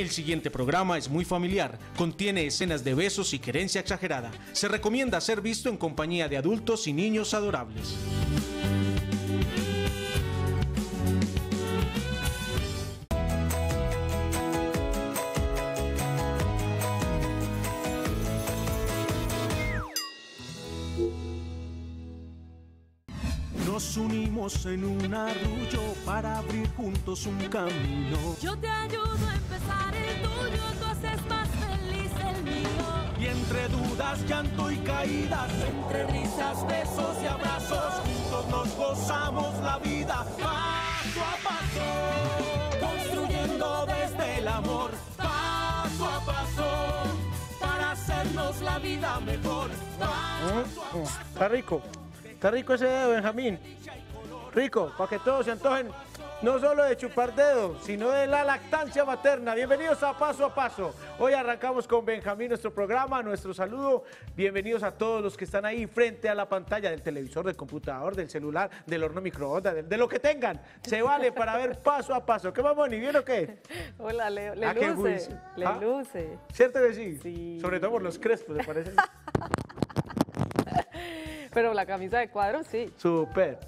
El siguiente programa es muy familiar, contiene escenas de besos y querencia exagerada. Se recomienda ser visto en compañía de adultos y niños adorables. En un arrullo para abrir juntos un camino. Yo te ayudo a empezar el tuyo, tú haces más feliz el mío. Y entre dudas, llanto y caídas, entre risas, besos y abrazos, juntos nos gozamos la vida paso a paso, construyendo desde el amor, paso a paso, para hacernos la vida mejor. Paso a paso. Está rico. Está rico ese dedo, Benjamín. Rico, para que todos se antojen no solo de chupar dedos, sino de la lactancia materna. Bienvenidos a Paso a Paso. Hoy arrancamos con Benjamín nuestro programa, nuestro saludo. Bienvenidos a todos los que están ahí frente a la pantalla del televisor, del computador, del celular, del horno microondas, de, de lo que tengan. Se vale para ver paso a paso. ¿Qué vamos, ni bien o qué? Hola, le, le Ah, qué luce, le Ah. luce. ¿Cierto que sí? Sí. Sobre todo por los crespos, ¿me parece? Pero la camisa de cuadros, sí, Súper.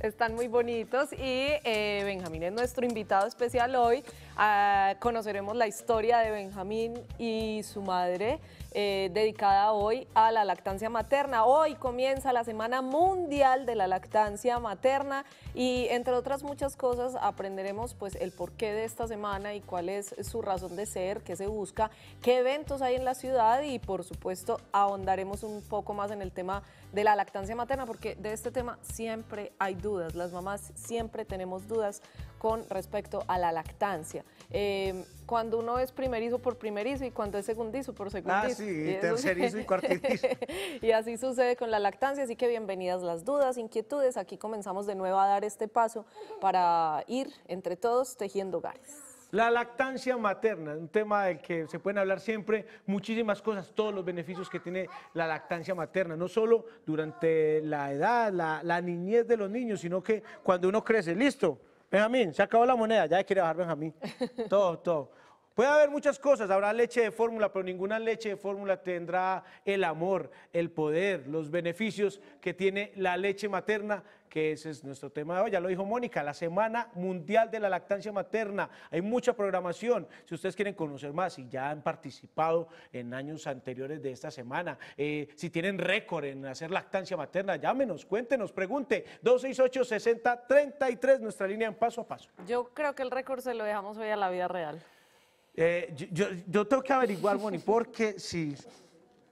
Están muy bonitos y eh, Benjamín es nuestro invitado especial hoy. Ah, conoceremos la historia de Benjamín y su madre, eh, dedicada hoy a la lactancia materna. Hoy comienza la Semana Mundial de la Lactancia Materna y entre otras muchas cosas aprenderemos pues el porqué de esta semana y cuál es su razón de ser, qué se busca, qué eventos hay en la ciudad y por supuesto ahondaremos un poco más en el tema de la lactancia materna porque de este tema siempre hay dudas, las mamás siempre tenemos dudas con respecto a la lactancia. Eh, cuando uno es primerizo por primerizo y cuando es segundizo por segundizo. Ah, sí, Y tercerizo y cuartizo. y así sucede con la lactancia, así que bienvenidas las dudas, inquietudes. Aquí comenzamos de nuevo a dar este paso para ir entre todos tejiendo hogares. La lactancia materna, un tema del que se pueden hablar siempre, muchísimas cosas, todos los beneficios que tiene la lactancia materna, no solo durante la edad, la, la niñez de los niños, sino que cuando uno crece, listo, Benjamín, se acabó la moneda, ya quiere bajar Benjamín, todo, todo. Puede haber muchas cosas, habrá leche de fórmula, pero ninguna leche de fórmula tendrá el amor, el poder, los beneficios que tiene la leche materna, que ese es nuestro tema de hoy. Ya lo dijo Mónica, la Semana Mundial de la Lactancia Materna. Hay mucha programación. Si ustedes quieren conocer más y ya han participado en años anteriores de esta semana, eh, si tienen récord en hacer lactancia materna, llámenos, cuéntenos, pregunte. 268-6033, nuestra línea en paso a paso. Yo creo que el récord se lo dejamos hoy a la vida real. Eh, yo, yo- tengo que averiguar, Moni, porque sí.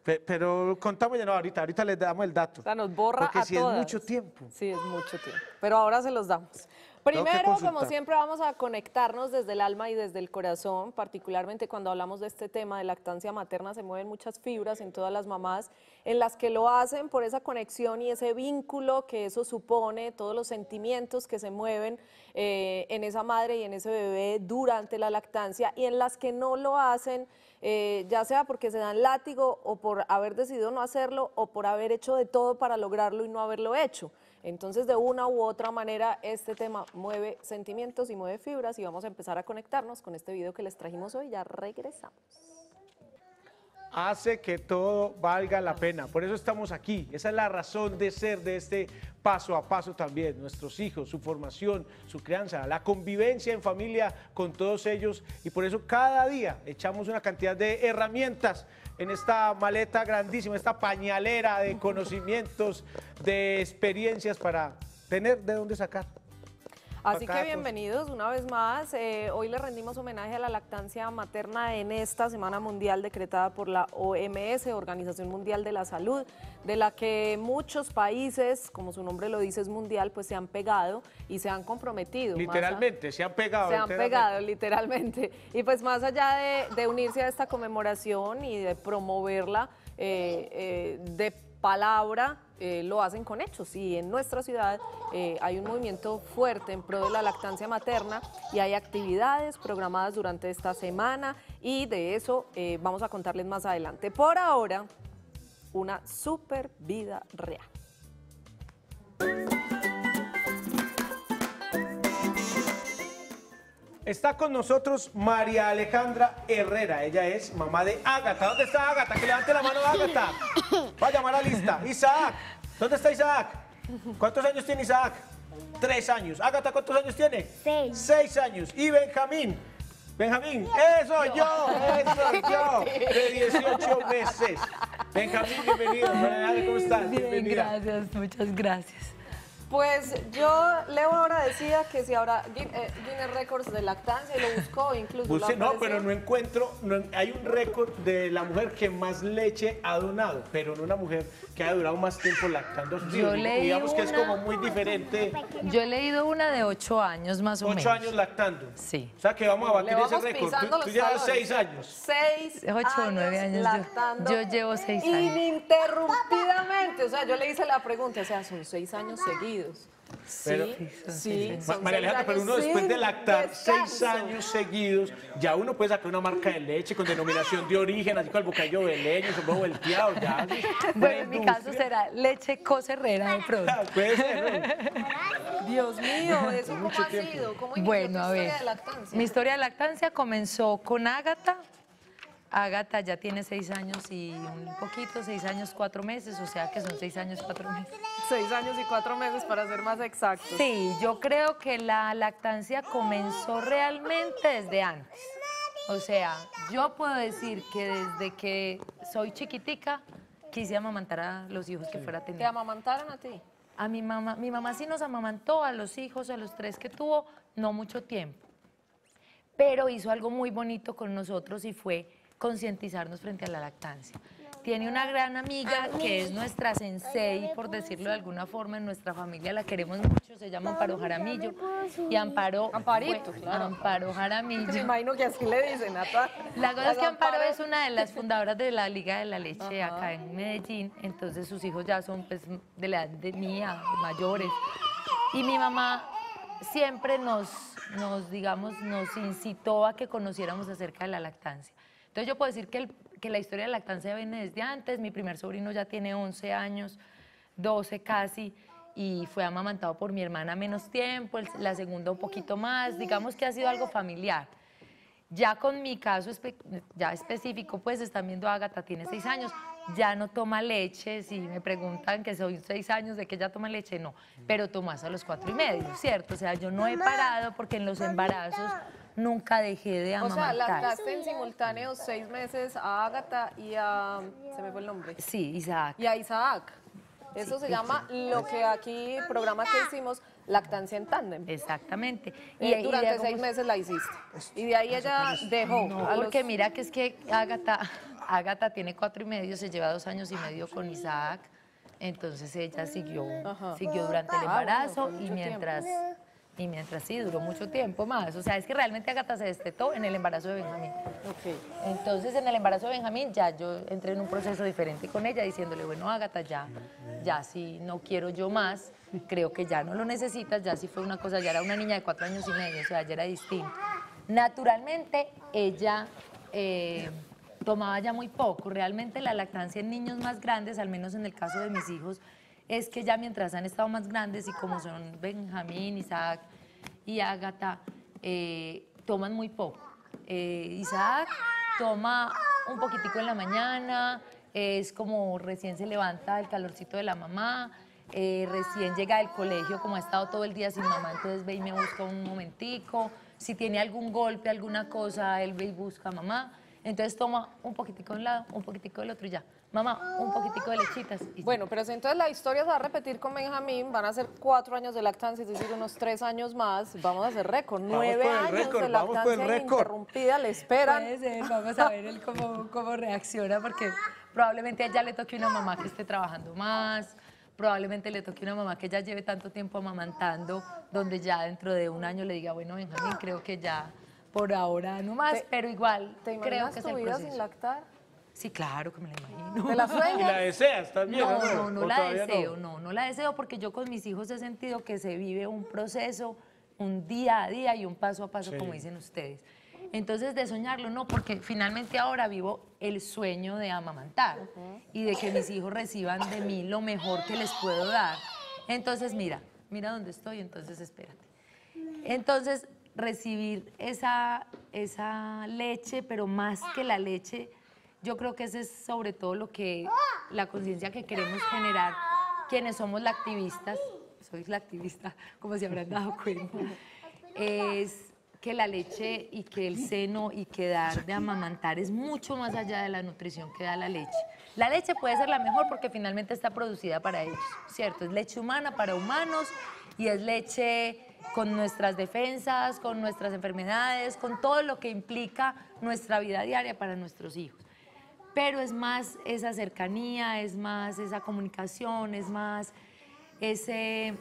pe- Pero contamos ya no ahorita, ahorita les damos el dato. O sea, nos borra Porque a si todas. es mucho tiempo. Sí, es mucho tiempo. Pero ahora se los damos. Primero, como siempre, vamos a conectarnos desde el alma y desde el corazón, particularmente cuando hablamos de este tema de lactancia materna, se mueven muchas fibras en todas las mamás, en las que lo hacen por esa conexión y ese vínculo que eso supone, todos los sentimientos que se mueven eh, en esa madre y en ese bebé durante la lactancia, y en las que no lo hacen, eh, ya sea porque se dan látigo o por haber decidido no hacerlo o por haber hecho de todo para lograrlo y no haberlo hecho. Entonces, de una u otra manera, este tema mueve sentimientos y mueve fibras y vamos a empezar a conectarnos con este video que les trajimos hoy. Ya regresamos. Hace que todo valga la pena. Por eso estamos aquí. Esa es la razón de ser de este paso a paso también. Nuestros hijos, su formación, su crianza, la convivencia en familia con todos ellos. Y por eso cada día echamos una cantidad de herramientas en esta maleta grandísima, esta pañalera de conocimientos, de experiencias para tener de dónde sacar. Así que bienvenidos una vez más. Eh, hoy le rendimos homenaje a la lactancia materna en esta Semana Mundial decretada por la OMS, Organización Mundial de la Salud, de la que muchos países, como su nombre lo dice, es mundial, pues se han pegado y se han comprometido. Literalmente, se han pegado. Se han pegado, literalmente. Y pues más allá de, de unirse a esta conmemoración y de promoverla eh, eh, de palabra, eh, lo hacen con hechos. Y en nuestra ciudad eh, hay un movimiento fuerte en pro de la lactancia materna y hay actividades programadas durante esta semana y de eso eh, vamos a contarles más adelante. Por ahora, una super vida real. Está con nosotros María Alejandra Herrera. Ella es mamá de Ágata. ¿Dónde está Ágata? Que levante la mano Ágata. Va a llamar a lista. Isaac. ¿Dónde está Isaac? ¿Cuántos años tiene Isaac? Tres años. Ágata, ¿cuántos años tiene? Seis. Seis años. ¿Y Benjamín? Benjamín, eso yo, eso yo, de 18 meses. Benjamín, bienvenido. María ¿Cómo estás? Bien, Bienvenida. gracias, muchas gracias. Pues yo, Leo ahora decía que si Gui- eh, Guinness Records de lactancia y lo buscó incluso. no, pero no encuentro, no hay un récord de la mujer que más leche ha donado, pero no una mujer que haya durado más tiempo lactando sus Yo hijos. leí Digamos que es como muy diferente, Yo he leído una de ocho años más o menos. ocho años lactando. Sí. O sea que vamos a batir ese vamos récord. pisando Tú, los tú llevas talones. seis años. Seis Ocho o nueve años, yo- lactando yo llevo seis años. Ininterrumpidamente. O sea, yo le hice la pregunta, o sea, son seis años seguidos. Pero- sí, sí. María Alejandra, pero uno después de lactar seis años seguidos, ya uno puede sacar una marca de leche con denominación de origen, así con el bocadillo de leño, sombrero volteado, ya. Bueno, en mi caso será leche coserrera de pronto. Puede ser, ¿no? Dios mío, ¿eso cómo Mucho ha tiempo. sido? ¿Cómo inició Bueno, tu a ver. historia de lactancia? Mi historia de lactancia comenzó con Ágata. Ágata ya tiene seis años y un poquito, seis años, cuatro meses, o sea que son seis años, cuatro meses. Seis años y cuatro meses para ser más exactos. Sí, yo creo que la lactancia comenzó realmente desde antes. O sea, yo puedo decir que desde que soy chiquitica quise amamantar a los hijos que fuera ¿Te teniendo. amamantaron a ti? A mi mamá, mi mamá sí nos amamantó a los hijos, a los tres que tuvo, no mucho tiempo. Pero hizo algo muy bonito con nosotros y fue concientizarnos frente a la lactancia. Tiene una gran amiga que es nuestra sensei, por decirlo de alguna forma, en nuestra familia la queremos mucho, se llama Amparo Jaramillo. Y Amparo, Amparito, fue- claro. Amparo Me Jaramillo. imagino que así le dicen a todas. La cosa es que Amparo Amparo- es una de las fundadoras de la Liga de la Leche acá en Medellín, entonces sus hijos ya son pues de la edad de mía, mayores. Y mi mamá siempre nos, nos, digamos, nos incitó a que conociéramos acerca de la lactancia. Entonces yo puedo decir que, el- que la historia de la lactancia viene desde antes, mi primer sobrino ya tiene 11 años, 12 casi, y fue amamantado por mi hermana menos tiempo, el- la segunda un poquito más, digamos que ha sido algo familiar. Ya con mi caso espe- ya específico, pues están viendo a Agatha, tiene seis años, ya no toma leche. Si me preguntan que soy seis años de que ella toma leche, no, pero toma hasta los cuatro y medio, ¿cierto? O sea, yo no he parado porque en los embarazos nunca dejé de O sea, amamantar. lactaste en simultáneo seis meses a Ágata y a. Se me fue el nombre. Sí, Isaac. Y a Isaac. Eso se llama lo que aquí, programa que hicimos, lactancia en tándem. Exactamente. Y y durante de- seis meses la hiciste. Y de ahí ella dejó. No, a los- porque mira que es que Ágata, Ágata tiene cuatro y medio, se lleva dos años y medio con Isaac. Entonces ella siguió, Ajá. siguió durante el Ah, bueno, embarazo y mientras, y mientras sí, duró mucho tiempo más. O sea, es que realmente Ágata se destetó en el embarazo de Benjamín. Ok. Entonces, en el embarazo de Benjamín, ya yo entré en un proceso diferente con ella, diciéndole, bueno, Ágata, ya, ya si no quiero yo más, creo que ya no lo necesitas, ya si fue una cosa, ya era una niña de cuatro años y medio, o sea, ya era distinto. Naturalmente, ella eh, tomaba ya muy poco. Realmente la lactancia en niños más grandes, al menos en el caso de mis hijos, es que ya mientras han estado más grandes y como son Benjamín, Isaac y Ágata, eh, toman muy poco. Eh, Isaac toma un poquitico en la mañana, es como recién se levanta el calorcito de la mamá, eh, recién llega del colegio, como ha estado todo el día sin mamá, entonces ve y me busca un momentico. Si tiene algún golpe, alguna cosa, él ve y busca mamá. Entonces toma un poquitico de un lado, un poquitico del otro y ya. Mamá, un poquitico de lechitas. Bueno, pero si entonces la historia se va a repetir con Benjamín, van a ser cuatro años de lactancia, es decir, unos tres años más, vamos a hacer récord, nueve por el años récord, de vamos por el lactancia récord. ininterrumpida, le esperan. Vamos a ver él cómo, cómo reacciona, porque probablemente a ella le toque una mamá que esté trabajando más, probablemente le toque una mamá que ya lleve tanto tiempo amamantando, donde ya dentro de un año le diga, bueno, Benjamín, creo que ya por ahora no más, ¿Te- pero igual ¿Te creo imaginas que es tu el vida proceso. sin lactar? Sí, claro que me la imagino. ¿Te la ¿Y sueñas? la deseas también? No, o no, no ¿O la deseo, no, no la deseo porque yo con mis hijos he sentido que se vive un proceso, un día a día y un paso a paso, como dicen ustedes. Entonces, de soñarlo, no, porque finalmente ahora vivo el sueño de amamantar y de que mis hijos reciban de mí lo mejor que les puedo dar. Entonces, mira, mira dónde estoy, entonces espérate. Entonces, recibir esa, esa leche, pero más que la leche, yo creo que ese es sobre todo lo que, la conciencia que queremos generar quienes somos la activistas, soy la activista, como se habrán dado cuenta, es que la leche y que el seno y que dar de amamantar es mucho más allá de la nutrición que da la leche. La leche puede ser la mejor porque finalmente está producida para ellos, ¿cierto? Es leche humana para humanos y es leche con nuestras defensas, con nuestras enfermedades, con todo lo que implica nuestra vida diaria para nuestros hijos. Pero es más esa cercanía, es más esa comunicación, es más ese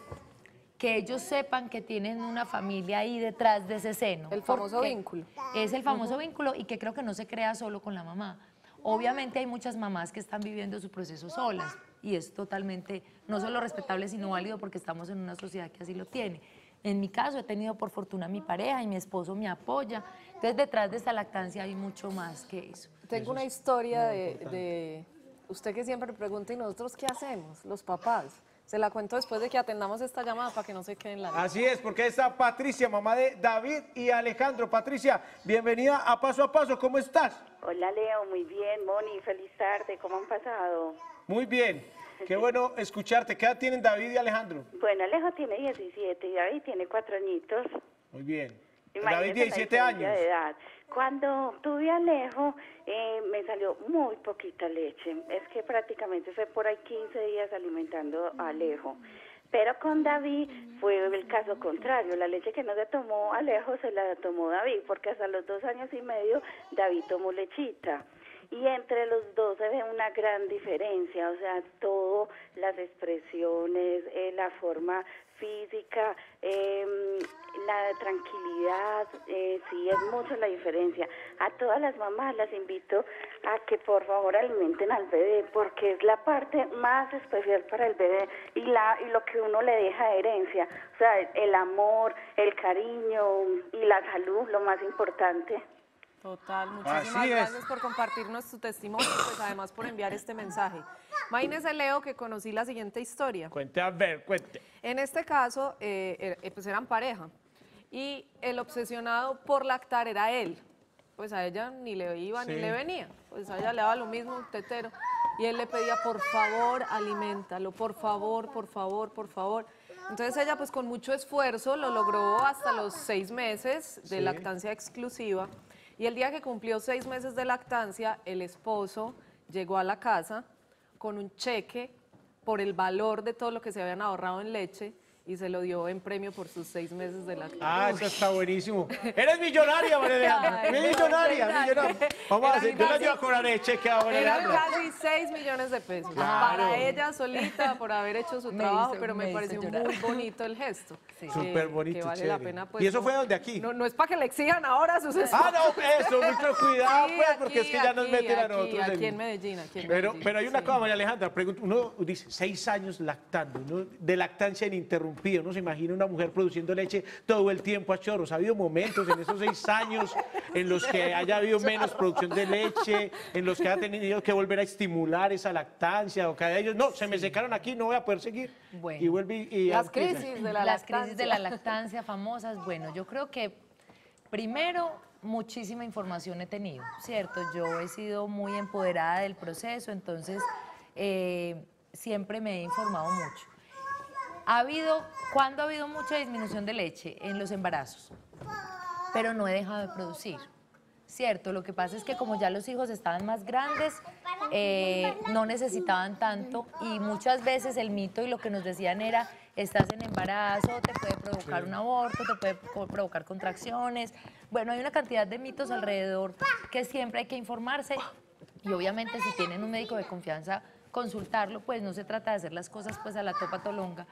que ellos sepan que tienen una familia ahí detrás de ese seno. El famoso vínculo. Es el famoso vínculo y que creo que no se crea solo con la mamá. Obviamente hay muchas mamás que están viviendo su proceso solas y es totalmente no solo respetable sino válido porque estamos en una sociedad que así lo tiene. En mi caso he tenido por fortuna mi pareja y mi esposo me apoya. Entonces detrás de esta lactancia hay mucho más que eso. Tengo una historia de, de usted que siempre pregunta y nosotros qué hacemos, los papás. Se la cuento después de que atendamos esta llamada para que no se quede en la. Así es, porque está Patricia, mamá de David y Alejandro. Patricia, bienvenida a Paso a Paso, ¿cómo estás? Hola Leo, muy bien. Moni, feliz tarde. ¿Cómo han pasado? Muy bien, qué bueno escucharte. ¿Qué edad tienen David y Alejandro? Bueno, Alejo tiene 17 y David tiene 4 añitos. Muy bien. Imagínense David, la 17 diferencia años. de edad. Cuando tuve Alejo, eh, me salió muy poquita leche. Es que prácticamente fue por ahí 15 días alimentando a Alejo. Pero con David fue el caso contrario. La leche que no se tomó Alejo se la tomó David, porque hasta los dos años y medio David tomó lechita. Y entre los dos se ve una gran diferencia, o sea, todo, las expresiones, eh, la forma física, em, la tranquilidad, eh, sí, es mucho la diferencia. A todas las mamás las invito a que por favor alimenten al bebé, porque es la parte más especial para el bebé y, la, y lo que uno le deja de herencia, o sea, el amor, el cariño y la salud, lo más importante. Total, muchísimas gracias por compartirnos tu testimonio y pues además por enviar este mensaje. Imagínese, Leo, que conocí la siguiente historia. Cuente, a ver, cuente. En este caso, eh, eh, pues eran pareja y el obsesionado por lactar era él. Pues a ella ni le iba ni Sí. le venía. Pues a ella le daba lo mismo un tetero. Y él le pedía, por favor, aliméntalo, por favor, por favor, por favor. Entonces ella, pues con mucho esfuerzo, lo logró hasta los seis meses de Sí. lactancia exclusiva. Y el día que cumplió seis meses de lactancia, el esposo llegó a la casa con un cheque por el valor de todo lo que se habían ahorrado en leche y se lo dio en premio por sus seis meses de lactancia. Ah, eso está buenísimo. Eres millonaria, María Alejandra. Ay, millonaria, millonaria. Vamos a hacer, yo la llevo a cobrar el cheque a María Alejandra. casi 6 millones de pesos Claro. para ella solita por haber hecho su Me trabajo, hizo- pero me, pareció llorar. muy bonito el gesto. Sí. que- Súper bonito, que vale chévere. la pena. pues, ¿Y eso fue donde aquí? No, no es para que le exijan ahora a sus Ah, no, eso, mucho cuidado, Sí, pues, porque es que ya nos aquí, meten a aquí, nosotros. Aquí en Medellín, aquí en Pero, Medellín, pero hay una sí. cosa, María Alejandra, pregunta, uno dice, seis años lactando, ¿no? de lactancia ininterrumpida, uno se imagina una mujer produciendo leche todo el tiempo a chorros. ¿Ha habido momentos en esos seis años en los que haya habido menos producción de leche, en los que ha tenido que volver a estimular esa lactancia, o cada ellos, no, se me secaron aquí, no voy a poder seguir? Bueno. y vuelve y... y Las crisis de la Las crisis de la lactancia. lactancia famosas, bueno, yo creo que primero muchísima información he tenido, ¿cierto? Yo he sido muy empoderada del proceso, entonces eh, siempre me he informado mucho. Ha habido, ¿cuándo ha habido mucha disminución de leche? En los embarazos, pero no he dejado de producir. Cierto, lo que pasa es que como ya los hijos estaban más grandes, eh, no necesitaban tanto y muchas veces el mito y lo que nos decían era, estás en embarazo, te puede provocar un aborto, te puede provocar contracciones. Bueno, hay una cantidad de mitos alrededor que siempre hay que informarse y obviamente si tienen un médico de confianza, consultarlo, pues no se trata de hacer las cosas pues a la topa tolonga.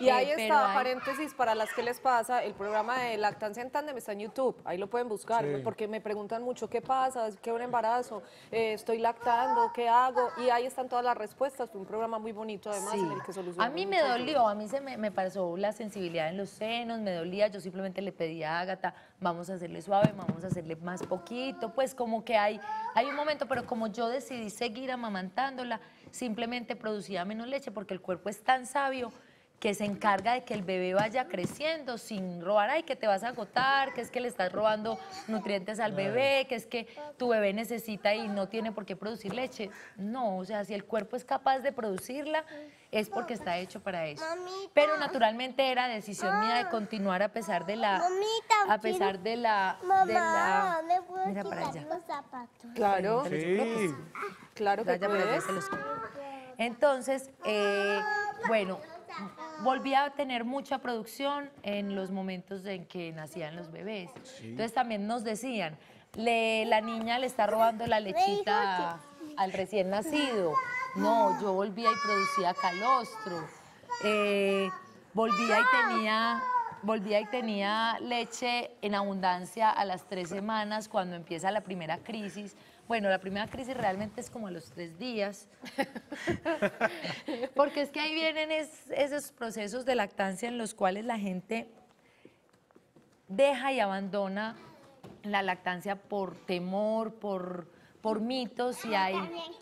Y Eh, ahí pero está, hay- paréntesis, para las que les pasa, el programa de lactancia en tándem está en YouTube, ahí lo pueden buscar, Sí. porque me preguntan mucho, ¿qué pasa? ¿Qué un embarazo? Eh, ¿Estoy lactando? ¿Qué hago? Y ahí están todas las respuestas, fue un programa muy bonito además Sí. en el que solucionamos A mí me muchas dolió, a mí se me, me pasó la sensibilidad en los senos, me dolía, yo simplemente le pedí a Ágata, vamos a hacerle suave, vamos a hacerle más poquito, pues como que hay, hay un momento, pero como yo decidí seguir amamantándola, simplemente producía menos leche porque el cuerpo es tan sabio que se encarga de que el bebé vaya creciendo sin robar, ay, que te vas a agotar, que es que le estás robando nutrientes al bebé, que es que tu bebé necesita y no tiene por qué producir leche. No, o sea, si el cuerpo es capaz de producirla, es porque está hecho para eso. Pero naturalmente era decisión mía de continuar a pesar de la... Mamita, A pesar de la... de la Mamá, ¿me puedo mira para quitar allá. los zapatos? Claro, Sí. claro que puedes. Entonces, eh, bueno, volví a tener mucha producción en los momentos en que nacían los bebés. Entonces también nos decían, le- la niña le está robando la lechita al recién nacido. No, yo volvía y producía calostro. Eh, volvía y tenía volvía y tenía leche en abundancia a las tres semanas cuando empieza la primera crisis. Bueno, la primera crisis realmente es como a los tres días, porque es que ahí vienen es- esos procesos de lactancia en los cuales la gente deja y abandona la lactancia por temor, por, por mitos y hay,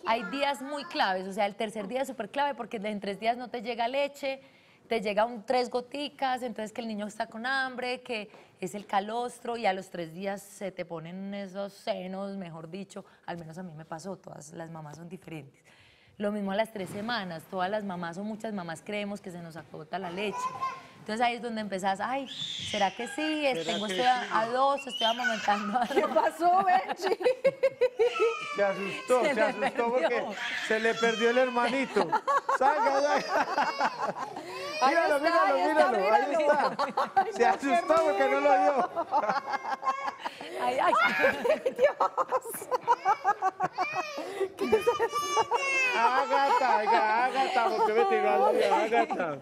hay días muy claves. O sea, el tercer día es súper clave porque en tres días no te llega leche, te llega un tres goticas, entonces que el niño está con hambre, que es el calostro y a los tres días se te ponen esos senos, mejor dicho, al menos a mí me pasó, todas las mamás son diferentes. Lo mismo a las tres semanas, todas las mamás o muchas mamás creemos que se nos acota la leche. Entonces ahí es donde empezás, ay, ¿será que sí? Tengo, estoy a, a dos, estoy amamantando a ¿Qué dos. pasó, Benji? Se asustó, Se se, le asustó porque perdió. se le perdió el hermanito. Salga, Míralo, está, míralo, ahí está, míralo, ahí míralo. está. Se asustó porque no lo vio. Ay, ay. Ágata, Ágata, ¿por qué me tiró así, Ágata?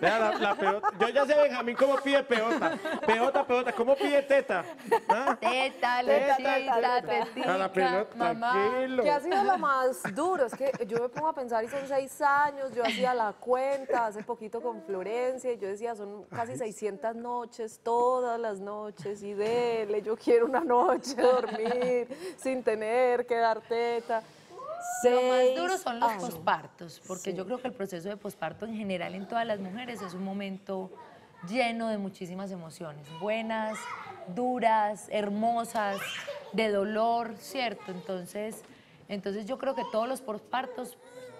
Vea la. Yo ya sé, Benjamín, cómo pide peota. Peota, peota, ¿cómo pide teta? ¿Ah? Teta, Teta, lechita, A la pelota, mamá. tranquilo. ¿Qué ha sido lo más duro? Es que yo me pongo a pensar y son seis años, yo hacía la cuenta hace poquito con Florencia y yo decía, son casi 600 noches, todas las noches, y dele, yo quiero una noche dormir sin tener que dar teta. Lo más duro son los pospartos, porque yo creo que el proceso de posparto en general en todas las mujeres es un momento lleno de muchísimas emociones, buenas, duras, hermosas, de dolor, ¿cierto? Entonces, entonces yo creo que todos los pospartos,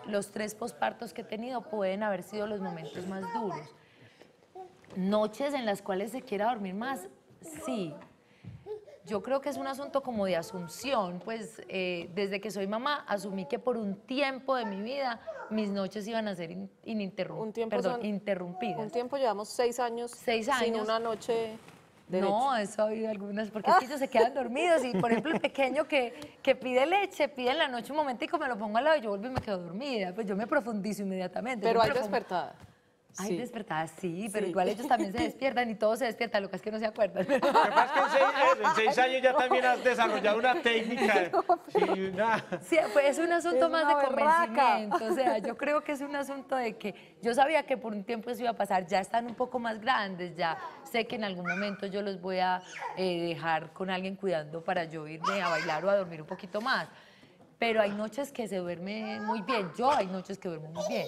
los tres pospartos que he tenido pueden haber sido los momentos más duros. Noches en las cuales se quiera dormir más, sí, yo creo que es un asunto como de asunción, pues eh, desde que soy mamá asumí que por un tiempo de mi vida mis noches iban a ser in- ininterrum- Un tiempo perdón, son- interrumpidas. Un tiempo llevamos seis años, Seis sin años. una noche de no, eso ha habido algunas, porque que ellos se quedan dormidos y por ejemplo el pequeño que, que pide leche, pide en la noche un momentico, me lo pongo al lado y yo vuelvo y me quedo dormida, pues yo me profundizo inmediatamente. Pero hay despertada. Hay Sí. despertadas, sí, pero Sí. igual ellos también se despiertan y todos se despiertan, lo que es que no se acuerdan. Lo que pasa es que en seis, eso, en seis años ya también has desarrollado una técnica y una... Sí, pues es un asunto Es más de berraca. convencimiento. O sea, yo creo que es un asunto de que yo sabía que por un tiempo eso iba a pasar. Ya están un poco más grandes, ya sé que en algún momento yo los voy a eh, dejar con alguien cuidando para yo irme a bailar o a dormir un poquito más. Pero hay noches que se duerme muy bien. Yo hay noches que duermo muy bien.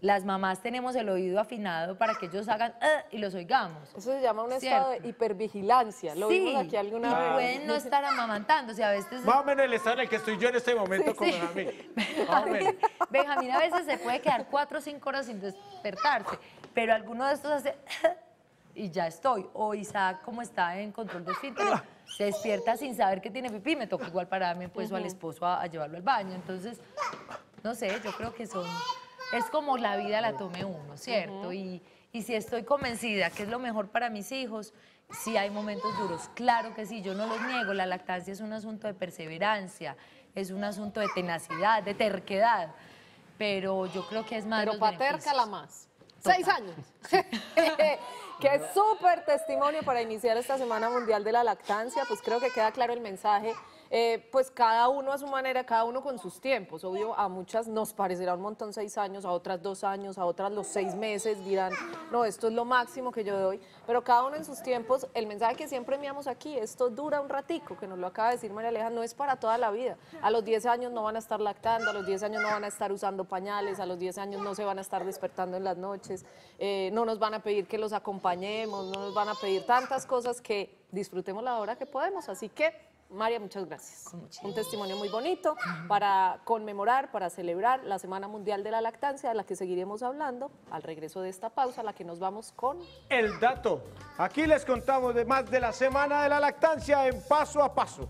Las mamás tenemos el oído afinado para que ellos hagan "Ah", y los oigamos. Eso se llama un estado de hipervigilancia. Lo sí, vimos aquí alguna y vez. pueden no estar amamantando. O sea, a veces Más o menos el estado en el que estoy yo en este momento con Benjamín. Más o menos. Benjamín a veces se puede quedar cuatro o cinco horas sin despertarse, pero alguno de estos hace y ya estoy. O Isaac, como está en control de esfínteres, se despierta sin saber que tiene pipí, me toca igual pararme pues o al esposo a, a llevarlo al baño. Entonces, no sé, yo creo que son, es como la vida la tome uno, ¿cierto? y, y si estoy convencida que es lo mejor para mis hijos, sí hay momentos duros, claro que sí, yo no los niego, la lactancia es un asunto de perseverancia, es un asunto de tenacidad, de terquedad, pero yo creo que es más Pero paterca la más. Total. Seis años. Qué súper testimonio para iniciar esta Semana Mundial de la Lactancia. Pues creo que queda claro el mensaje. Eh, pues cada uno a su manera, cada uno con sus tiempos. Obvio, a muchas nos parecerá un montón seis años, a otras dos años, a otras los seis meses dirán, no, esto es lo máximo que yo doy. Pero cada uno en sus tiempos, el mensaje que siempre enviamos aquí, esto dura un ratico, que nos lo acaba de decir María Aleja, no es para toda la vida. A los 10 años no van a estar lactando, a los 10 años no van a estar usando pañales, a los 10 años no se van a estar despertando en las noches, eh, no nos van a pedir que los acompañemos, no nos van a pedir tantas cosas que disfrutemos la hora que podemos. Así que María, muchas gracias. Un testimonio muy bonito para conmemorar, para celebrar la Semana Mundial de la Lactancia, de la que seguiremos hablando al regreso de esta pausa, a la que nos vamos con... El dato. Aquí les contamos de más de la Semana de la Lactancia en paso a paso.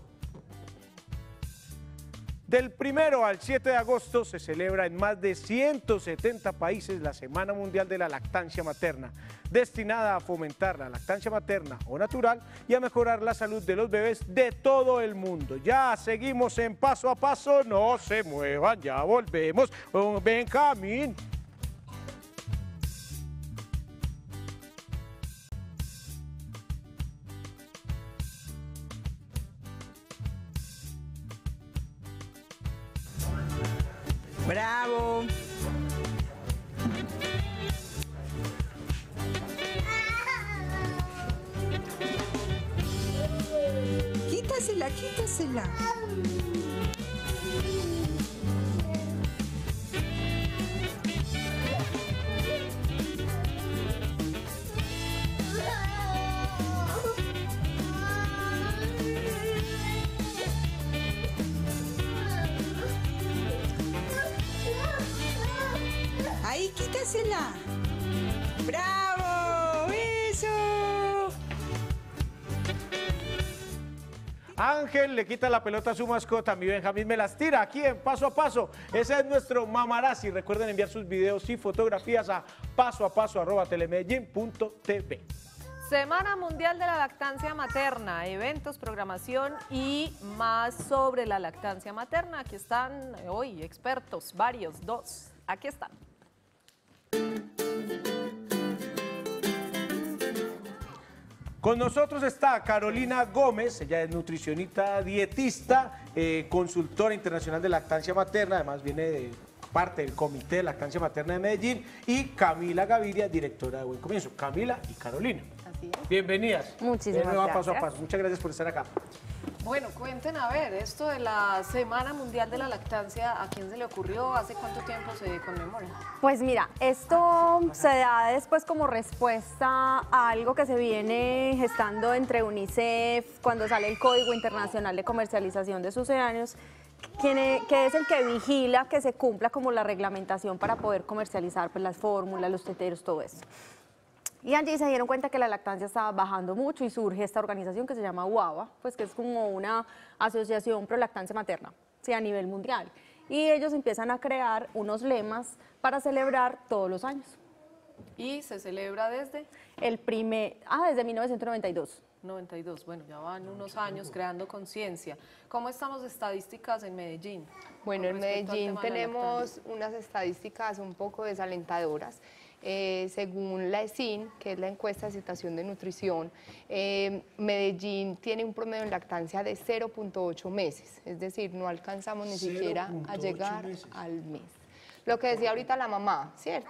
Del primero al 7 de agosto se celebra en más de 170 países la Semana Mundial de la Lactancia Materna, destinada a fomentar la lactancia materna o natural y a mejorar la salud de los bebés de todo el mundo. Ya seguimos en paso a paso, no se muevan, ya volvemos con Benjamín. 两 Le quita la pelota a su mascota, mi Benjamín me las tira aquí en paso a paso. Ese es nuestro mamarazzi. Recuerden enviar sus videos y fotografías a paso a paso arroba. Semana Mundial de la Lactancia Materna, eventos, programación y más sobre la lactancia materna. Aquí están hoy expertos, varios, dos. Aquí están. Con nosotros está Carolina Gómez, ella es nutricionista, dietista, eh, consultora internacional de lactancia materna, además viene de parte del Comité de Lactancia Materna de Medellín, y Camila Gaviria, directora de Buen Comienzo. Camila y Carolina. Así es. Bienvenidas. Muchísimas De nuevo a paso a gracias. paso. Muchas gracias por estar acá. Bueno, cuenten a ver, esto de la Semana Mundial de la Lactancia, ¿a quién se le ocurrió? ¿Hace cuánto tiempo se conmemora? Pues mira, esto se da después como respuesta a algo que se viene gestando entre UNICEF cuando sale el Código Internacional de Comercialización de Sucedáneos, que es el que vigila que se cumpla como la reglamentación para poder comercializar pues, las fórmulas, los teteros, todo eso. Y allí se dieron cuenta que la lactancia estaba bajando mucho y surge esta organización que se llama UAVA, pues que es como una asociación pro lactancia materna, sí, a nivel mundial. Y ellos empiezan a crear unos lemas para celebrar todos los años. Y se celebra desde El primer, ah, desde 1992. 92, bueno, ya van unos años creando conciencia. ¿Cómo estamos de estadísticas en Medellín? Bueno, en Medellín tenemos unas estadísticas un poco desalentadoras. Eh, según la ESIN, que es la encuesta de situación de nutrición, eh, Medellín tiene un promedio en lactancia de 0.8 meses, es decir, no alcanzamos ni siquiera a 0.8 llegar meses. al mes. Lo que decía ahorita la mamá, ¿cierto?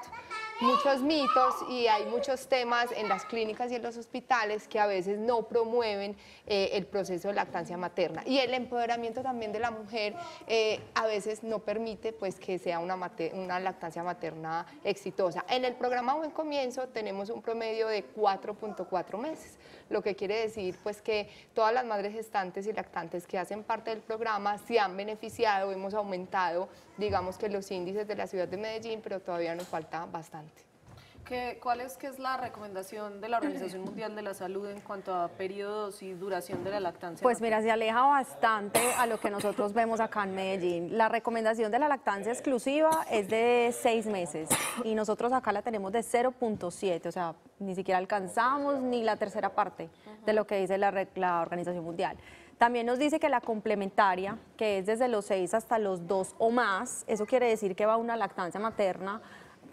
Muchos mitos y hay muchos temas en las clínicas y en los hospitales que a veces no promueven eh, el proceso de lactancia materna. Y el empoderamiento también de la mujer eh, a veces no permite pues, que sea una, una lactancia materna exitosa. En el programa Buen Comienzo tenemos un promedio de 4.4 meses, lo que quiere decir pues, que todas las madres gestantes y lactantes que hacen parte del programa se han beneficiado, hemos aumentado, digamos que los índices de la ciudad de Medellín, pero todavía nos falta bastante. ¿Qué- ¿Cuál es, que es la recomendación de la Organización Mundial de la Salud en cuanto a periodos y duración de la lactancia? Pues mira, se aleja bastante a lo que nosotros vemos acá en Medellín. La recomendación de la lactancia exclusiva es de seis meses y nosotros acá la tenemos de 0.7, o sea, ni siquiera alcanzamos ni la tercera parte de lo que dice la Organización Mundial. También nos dice que la complementaria, que es desde los 6 hasta los 2 o más, eso quiere decir que va una lactancia materna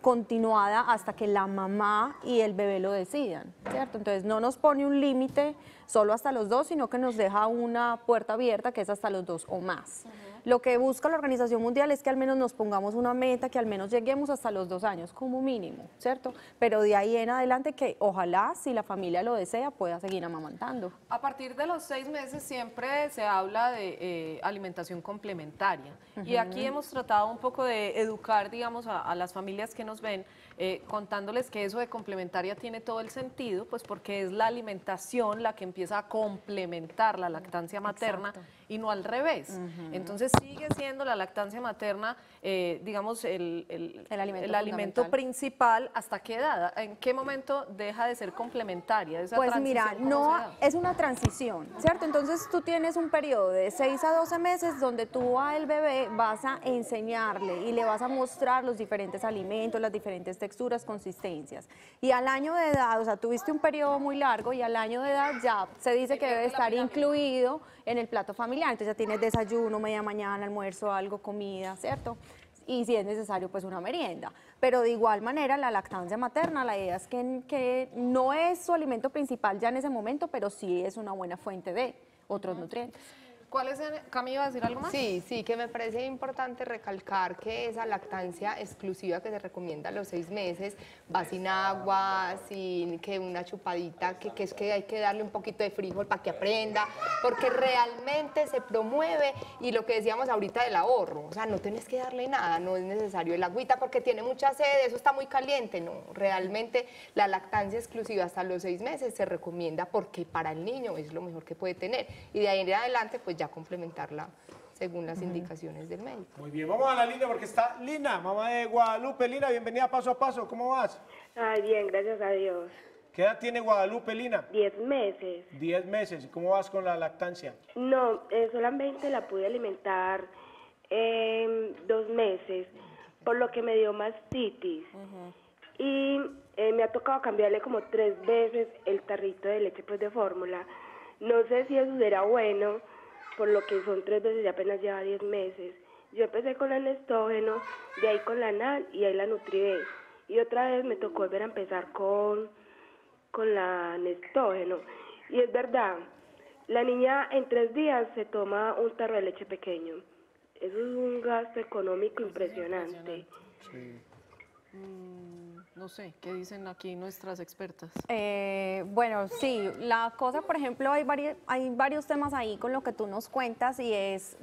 continuada hasta que la mamá y el bebé lo decidan, ¿cierto? Entonces no nos pone un límite solo hasta los dos, sino que nos deja una puerta abierta que es hasta los dos o más. Lo que busca la Organización Mundial es que al menos nos pongamos una meta, que al menos lleguemos hasta los dos años como mínimo, ¿cierto? Pero de ahí en adelante que ojalá, si la familia lo desea, pueda seguir amamantando. A partir de los seis meses siempre se habla de eh, alimentación complementaria. Y aquí hemos tratado un poco de educar, digamos, a, a las familias que nos ven, eh, contándoles que eso de complementaria tiene todo el sentido, pues porque es la alimentación la que empieza a complementar la lactancia materna y no al revés. Entonces sigue siendo la lactancia materna, eh, digamos, el, el- El alimento el alimento principal. ¿Hasta qué edad? ¿En qué momento deja de ser complementaria? Esa Pues mira, transición, ¿cómo no es una transición, ¿cierto? Entonces tú tienes un periodo de 6 a 12 meses donde tú al bebé vas a enseñarle y le vas a mostrar los diferentes alimentos, las diferentes texturas, consistencias. Y al año de edad, o sea, tuviste un periodo muy largo y al año de edad ya se dice que debe estar incluido en el plato familiar. Entonces ya tienes desayuno, media mañana, almuerzo, algo, comida, ¿cierto? y si es necesario pues una merienda. Pero de igual manera la lactancia materna, la idea es que, que no es su alimento principal ya en ese momento, pero sí es una buena fuente de otros nutrientes. ¿Cuál es, el- Cami, iba a decir algo más? Sí, sí, que me parece importante recalcar que esa lactancia exclusiva que se recomienda a los seis meses va sin agua, sin que una chupadita, que, que es que hay que darle un poquito de frijol para que aprenda, porque realmente se promueve y lo que decíamos ahorita del ahorro, o sea, no tienes que darle nada, no es necesario el agüita porque tiene mucha sed, eso está muy caliente, no, realmente la lactancia exclusiva hasta los seis meses se recomienda porque para el niño es lo mejor que puede tener y de ahí en adelante pues ya complementarla según las indicaciones del médico. Muy bien, vamos a la línea porque está Lina, mamá de Guadalupe. Lina, bienvenida paso a paso. ¿Cómo vas? Ay, bien, gracias a Dios. ¿Qué edad tiene Guadalupe, Lina? Diez meses. Diez meses. ¿Y cómo vas con la lactancia? No, eh, solamente la pude alimentar em, dos meses, por lo que me dio mastitis. Y eh, me ha tocado cambiarle como tres veces el tarrito de leche pues de fórmula. No sé si eso será bueno, por lo que son tres veces y apenas lleva diez meses. Yo empecé con la nestógeno, de ahí con la NAN y ahí la Nutribé. Y otra vez me tocó volver a empezar con, con la nestógeno. Y es verdad, la niña en tres días se toma un tarro de leche pequeño. Eso es un gasto económico impresionante. Mm, no sé, ¿qué dicen aquí nuestras expertas? Eh, bueno, sí, la cosa, por ejemplo, hay, vari- hay varios temas ahí con lo que tú nos cuentas y es,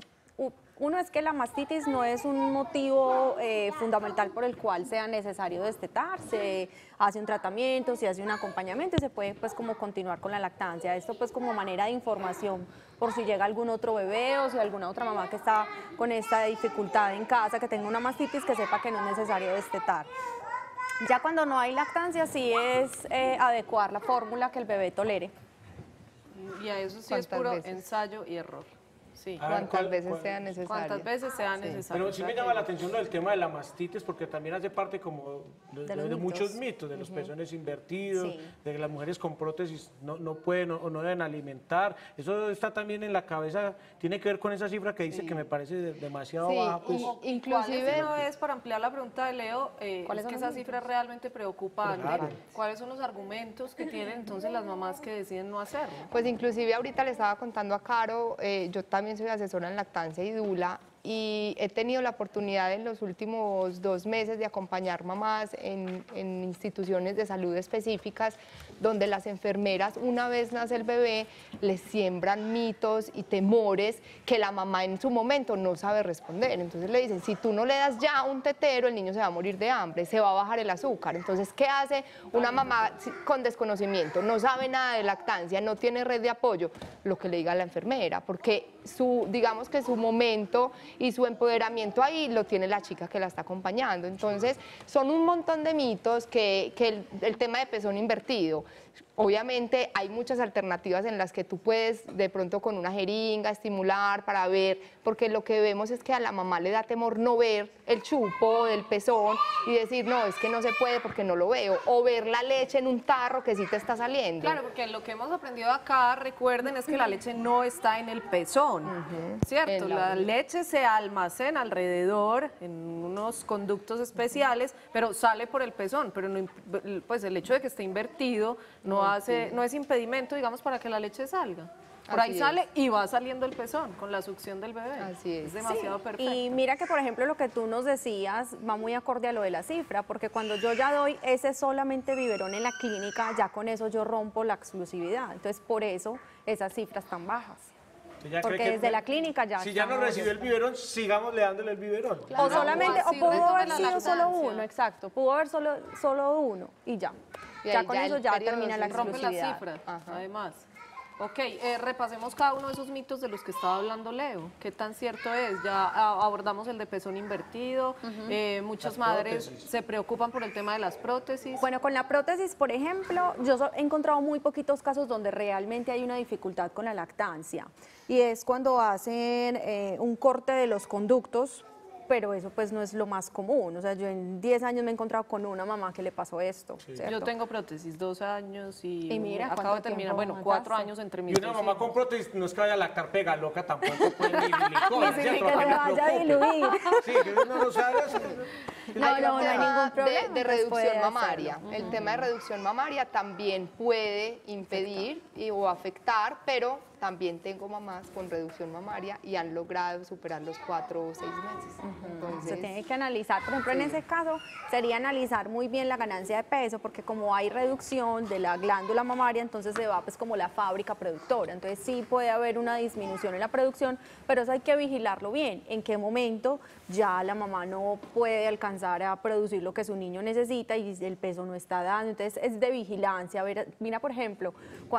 uno es que la mastitis no es un motivo eh, fundamental por el cual sea necesario destetar, se hace un tratamiento, se hace un acompañamiento y se puede pues como continuar con la lactancia. Esto pues como manera de información por si llega algún otro bebé o si alguna otra mamá que está con esta dificultad en casa, que tenga una mastitis, que sepa que no es necesario destetar. Ya cuando no hay lactancia, sí es eh, adecuar la fórmula que el bebé tolere. Y a eso sí es ¿Cuántas puro veces? ensayo y error. Sí. A ver, Cuantas ¿cuál- veces cuál- sea necesario. Cuantas veces sea necesario. Pero sí me llama la atención lo del tema de la mastitis porque también hace parte como de, De de- los de muchos mitos. mitos, de los pezones invertidos, Sí. de que las mujeres con prótesis no, no pueden o, o no deben alimentar. Eso está también en la cabeza, tiene que ver con esa cifra que dice que me parece de- demasiado Sí, baja. pues. y- ¿Cuál es, inclusive una vez, para ampliar la pregunta de Leo, eh, ¿Cuáles es que son esa los cifra es realmente preocupante? Claro. ¿Cuáles son los argumentos que tienen entonces las mamás que deciden no hacerlo? Pues inclusive ahorita le estaba contando a Caro, eh, yo también soy asesora en lactancia y dula y he tenido la oportunidad en los últimos dos meses de acompañar mamás en, en instituciones de salud específicas donde las enfermeras una vez nace el bebé les siembran mitos y temores que la mamá en su momento no sabe responder. Entonces le dicen, si tú no le das ya un tetero, el niño se va a morir de hambre, se va a bajar el azúcar. Entonces, ¿qué hace una mamá con desconocimiento? No sabe nada de lactancia, no tiene red de apoyo, lo que le diga la enfermera, porque su, digamos que su momento y su empoderamiento ahí lo tiene la chica que la está acompañando. Entonces, son un montón de mitos que, que el, el tema de pezón invertido. Obviamente hay muchas alternativas en las que tú puedes de pronto con una jeringa estimular para ver, porque lo que vemos es que a la mamá le da temor no ver el chupo del pezón y decir, no, es que no se puede porque no lo veo, o ver la leche en un tarro que sí te está saliendo. Claro, porque lo que hemos aprendido acá, recuerden, es que la leche no está en el pezón, ¿cierto? La La leche se almacena alrededor en unos conductos especiales, pero sale por el pezón, pero no pues el hecho de que esté invertido no No hace no es impedimento, digamos, para que la leche salga. Por ahí sale y va saliendo el pezón con la succión del bebé. Así es. Es demasiado perfecto. Y mira que, por ejemplo, lo que tú nos decías va muy acorde a lo de la cifra, porque cuando yo ya doy ese solamente biberón en la clínica, ya con eso yo rompo la exclusividad. Entonces, por eso esas cifras tan bajas. ¿Ella Porque que- desde la clínica ya Si ya no recibió el biberón, sigamos dándole el biberón. O solamente, o así pudo haber sido solo uno, exacto. Pudo haber solo, solo uno y ya. Y ya con ya eso ya termina la se rompe la exclusividad. cifra, Ajá. además. Ok, eh, repasemos cada uno de esos mitos de los que estaba hablando Leo. ¿Qué tan cierto es? Ya a- abordamos el de pezón invertido. eh, muchas Las madres prótesis. se preocupan por el tema de las prótesis. Bueno, con la prótesis, por ejemplo, yo he encontrado muy poquitos casos donde realmente hay una dificultad con la lactancia. Y es cuando hacen eh, un corte de los conductos, pero eso pues no es lo más común. O sea, yo en 10 años me he encontrado con una mamá que le pasó esto. Yo ¿cierto? tengo prótesis, dos años y, Y mira, acabo de ¿cuánto terminar, bueno, cuatro años entre Y mis una dos mamá con prótesis no es que vaya a lactar pega loca tampoco, pues ni licor, Ni que me vaya a diluir. Sí, que uno no sabe. eso. No, no, no hay ningún de- problema, De, pues reducción mamaria. hacerlo. El tema de reducción mamaria también puede impedir y, o afectar, pero también tengo mamás con reducción mamaria y han logrado superar los cuatro o seis meses. Entonces, Se tiene que analizar, por ejemplo, en ese caso sería analizar muy bien la ganancia de peso, porque como hay reducción de la glándula mamaria, entonces se va pues como la fábrica productora. Entonces sí puede haber una disminución en la producción, pero eso hay que vigilarlo bien. En qué momento ya la mamá no puede alcanzar a producir lo que su niño necesita y el peso no está dando. Entonces es de vigilancia. Ver, mira, por ejemplo,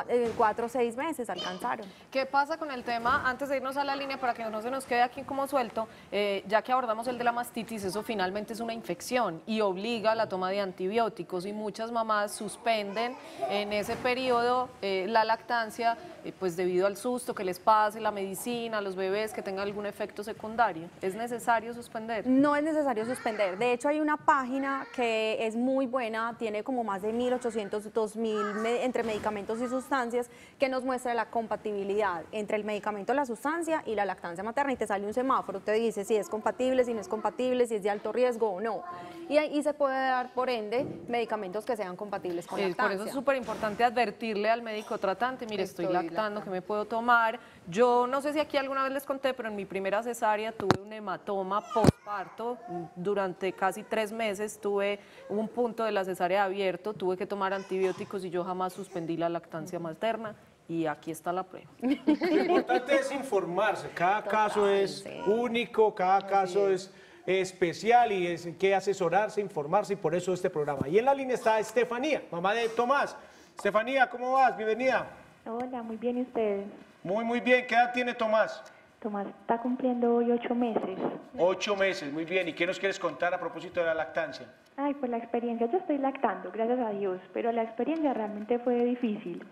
en cuatro o seis meses alcanzaron. ¿Qué pasa con el tema, antes de irnos a la línea, para que no se nos quede aquí como suelto, eh, ya que abordamos el de la mastitis, eso finalmente es una infección y obliga a la toma de antibióticos y muchas mamás suspenden en ese periodo eh, la lactancia, eh, pues debido al susto que les pase, la medicina, los bebés que tengan algún efecto secundario. ¿Es necesario suspender? No es necesario suspender. De hecho, hay una página que es muy buena, tiene como más de 1.800, 2.000 me- entre medicamentos y sustancias, que nos muestra la compatibilidad entre el medicamento, la sustancia y la lactancia materna. Y te sale un semáforo, te dice si es compatible, si no es compatible, si es de alto riesgo o no. Y ahí se puede dar, por ende, medicamentos que sean compatibles con Eh, por lactancia. eso es súper importante advertirle al médico tratante, mire, estoy, Estoy lactando, lactando. ¿qué me puedo tomar? Yo no sé si aquí alguna vez les conté, pero en mi primera cesárea tuve un hematoma postparto. Durante casi tres meses tuve un punto de la cesárea abierto, tuve que tomar antibióticos y yo jamás suspendí la lactancia materna. Y aquí está la prueba. Lo importante es informarse. Cada caso es sí. único, cada caso es especial y es hay que asesorarse, informarse y por eso este programa. Y en la línea está Estefanía, mamá de Tomás. Estefanía, ¿cómo vas? Bienvenida. Hola, muy bien, ¿y ustedes? Muy, muy bien. ¿Qué edad tiene Tomás? Tomás está cumpliendo hoy ocho meses. Ocho meses, muy bien. ¿Y qué nos quieres contar a propósito de la lactancia? Ay, pues la experiencia, yo estoy lactando, gracias a Dios, pero la experiencia realmente fue difícil.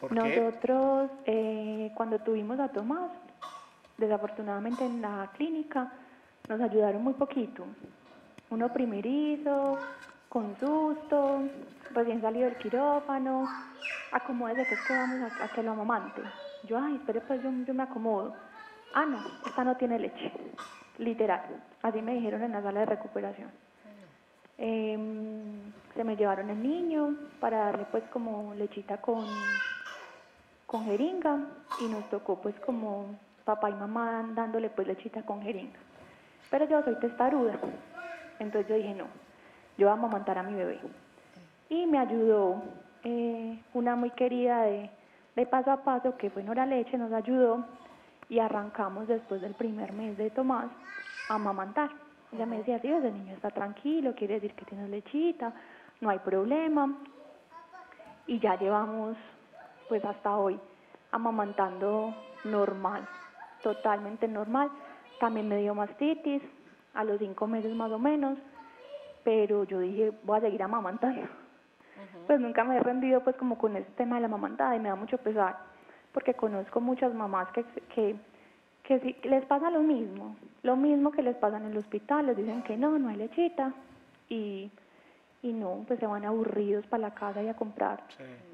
¿Por qué? Nosotros, eh, cuando tuvimos a Tomás, desafortunadamente en la clínica, nos ayudaron muy poquito. Uno primerizo, con susto, recién salido del quirófano, acomódese que es que vamos a, a que lo amamante. Yo, ay, espere pues yo, yo me acomodo. Ah, no, esta no tiene leche, literal. Así me dijeron en la sala de recuperación. Em, se me llevaron el niño para darle pues como lechita con, con jeringa y nos tocó pues como papá y mamá dándole pues lechita con jeringa. Pero yo soy testaruda, entonces yo dije no, yo voy a amamantar a mi bebé. Y me ayudó eh, una muy querida de, de paso a paso que fue Nora Leche, nos ayudó y arrancamos después del primer mes de Tomás a amamantar. Ella me decía, sí, ese niño está tranquilo, quiere decir que tiene lechita, no hay problema. Y ya llevamos, pues hasta hoy, amamantando normal, totalmente normal. También me dio mastitis, a los cinco meses más o menos, pero yo dije, voy a seguir amamantando. Pues nunca me he rendido pues como con ese tema de la amamantada y me da mucho pesar, porque conozco muchas mamás que, que, que sí- les pasa lo mismo, lo mismo que les pasa en el hospital, les dicen que no, no hay lechita y, y no, pues se van aburridos para la casa y a comprar